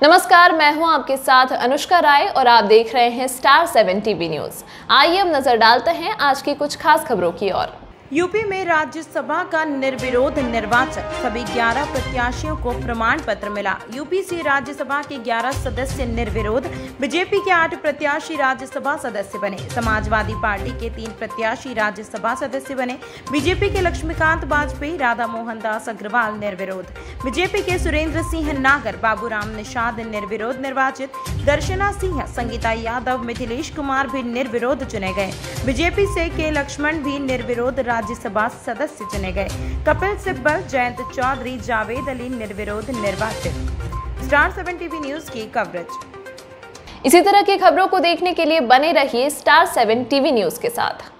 नमस्कार, मैं हूँ आपके साथ अनुष्का राय और आप देख रहे हैं स्टार सेवन टीवी न्यूज़ आइए अब नज़र डालते हैं आज की कुछ खास खबरों की ओर। यूपी में राज्यसभा का निर्विरोध निर्वाचन। सभी 11 प्रत्याशियों को प्रमाण पत्र मिला। यूपी से राज्यसभा के 11 सदस्य निर्विरोध। बीजेपी के आठ प्रत्याशी राज्यसभा सदस्य बने। समाजवादी पार्टी के तीन प्रत्याशी राज्यसभा सदस्य बने। बीजेपी के लक्ष्मीकांत वाजपेयी राधा मोहन दास अग्रवाल निर्विरोध। बीजेपी के सुरेंद्र सिंह नागर, बाबूराम निषाद निर्विरोध निर्वाचित। दर्शना सिंह, संगीता यादव, मिथिलेश कुमार भी निर्विरोध चुने गए। बीजेपी से के लक्ष्मण भी निर्विरोध राज्यसभा सदस्य चुने गए। कपिल सिब्बल, जयंत चौधरी, जावेद अली निर्विरोध निर्वाचित। स्टार सेवन टीवी न्यूज़ की कवरेज। इसी तरह की खबरों को देखने के लिए बने रहिए स्टार सेवन टीवी न्यूज़ के साथ।